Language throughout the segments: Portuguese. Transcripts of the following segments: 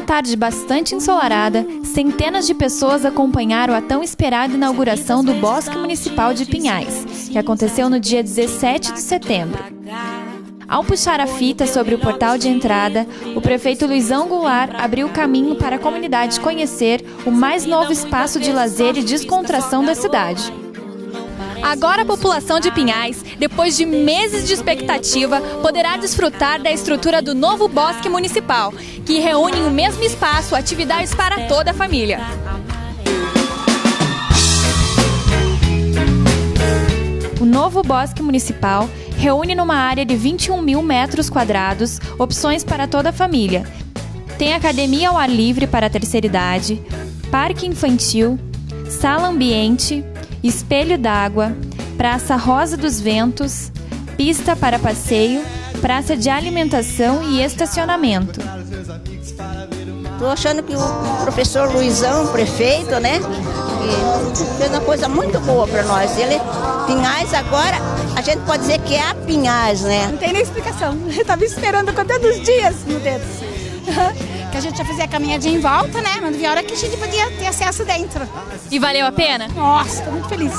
uma tarde bastante ensolarada, centenas de pessoas acompanharam a tão esperada inauguração do Bosque Municipal de Pinhais, que aconteceu no dia 17 de setembro. Ao puxar a fita sobre o portal de entrada, o prefeito Luizão Goulart abriu o caminho para a comunidade conhecer o mais novo espaço de lazer e descontração da cidade. Agora a população de Pinhais, depois de meses de expectativa, poderá desfrutar da estrutura do novo Bosque Municipal, que reúne em mesmo espaço atividades para toda a família. O novo Bosque Municipal reúne numa área de 21 mil metros quadrados opções para toda a família. Tem academia ao ar livre para a terceira idade, parque infantil, sala ambiente, espelho d'água, praça Rosa dos Ventos, pista para passeio, praça de alimentação e estacionamento. Estou achando que o professor Luizão, prefeito, né, fez uma coisa muito boa para nós. Ele, Pinhais agora, a gente pode dizer que é a Pinhais, né? Não tem nem explicação. Eu estava esperando quantos dias, meu Deus. Que a gente ia fazer a caminhadinha em volta, né? Mas havia hora que a gente podia ter acesso dentro. E valeu a pena? Nossa, estou muito feliz.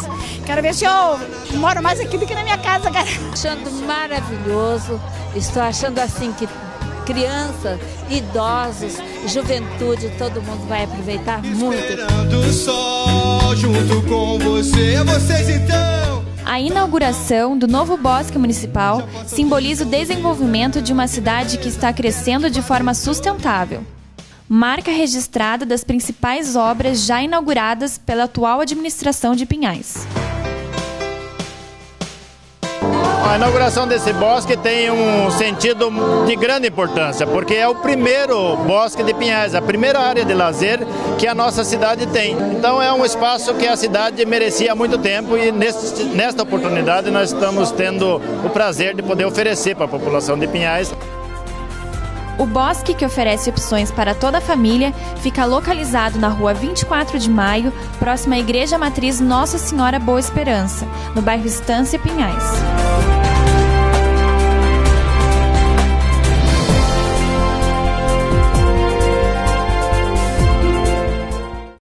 Quero ver se eu moro mais aqui do que na minha casa, cara. Achando maravilhoso. Estou achando assim que crianças, idosos, juventude, todo mundo vai aproveitar muito. Só junto com você, vocês então. A inauguração do novo Bosque Municipal simboliza o desenvolvimento de uma cidade que está crescendo de forma sustentável. Marca registrada das principais obras já inauguradas pela atual administração de Pinhais. A inauguração desse bosque tem um sentido de grande importância, porque é o primeiro bosque de Pinhais, a primeira área de lazer que a nossa cidade tem. Então é um espaço que a cidade merecia há muito tempo e neste, nesta oportunidade nós estamos tendo o prazer de poder oferecer para a população de Pinhais. O bosque, que oferece opções para toda a família, fica localizado na rua 24 de Maio, próxima à Igreja Matriz Nossa Senhora Boa Esperança, no bairro Estância Pinhais.